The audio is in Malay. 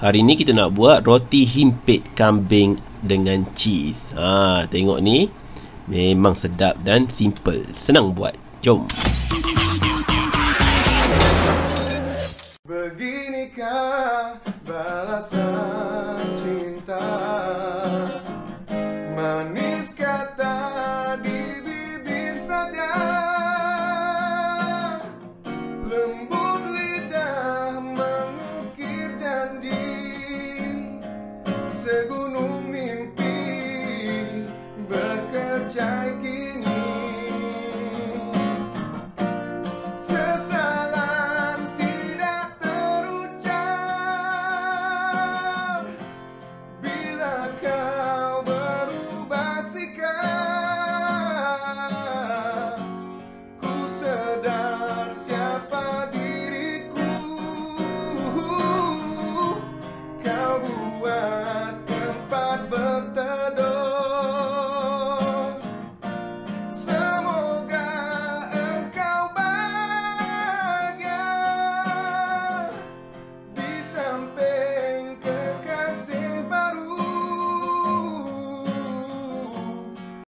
Hari ni kita nak buat roti himpit kambing dengan cheese. Ha, tengok ni. Memang sedap dan simple. Senang buat. Jom. Beginikah segunung mimpi. Bekerja cantante.